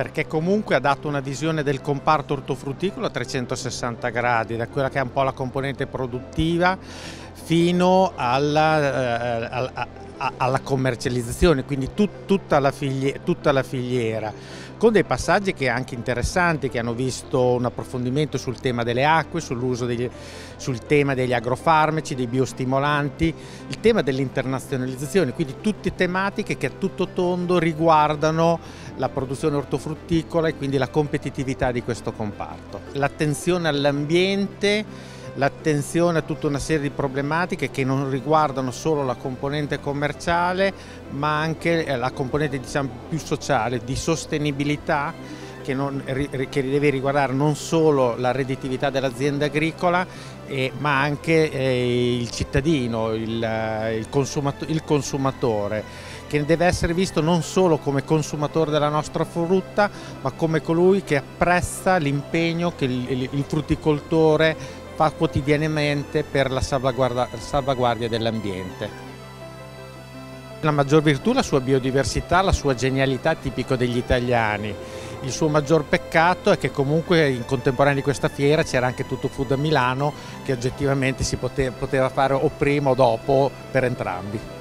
perché comunque ha dato una visione del comparto ortofrutticolo a 360 gradi, da quella che è un po' la componente produttiva fino alla, eh, alla commercializzazione, quindi tut, tutta, la filiera, tutta la filiera con dei passaggi che anche interessanti, che hanno visto un approfondimento sul tema delle acque, degli, sul tema degli agrofarmaci, dei biostimolanti, il tema dell'internazionalizzazione, quindi tutte tematiche che a tutto tondo riguardano la produzione ortofrutticola e quindi la competitività di questo comparto. L'attenzione all'ambiente l'attenzione a tutta una serie di problematiche che non riguardano solo la componente commerciale ma anche eh, la componente diciamo, più sociale, di sostenibilità che, non, che, deve riguardare non solo la redditività dell'azienda agricola eh, ma anche eh, il cittadino, il, eh, il, consumato, il consumatore che deve essere visto non solo come consumatore della nostra frutta ma come colui che apprezza l'impegno che il, il frutticoltore fa quotidianamente per la salvaguardia, salvaguardia dell'ambiente. La maggior virtù è la sua biodiversità, la sua genialità tipico degli italiani. Il suo maggior peccato è che comunque in contemporanea di questa fiera c'era anche tutto food a Milano che oggettivamente si poteva fare o prima o dopo per entrambi.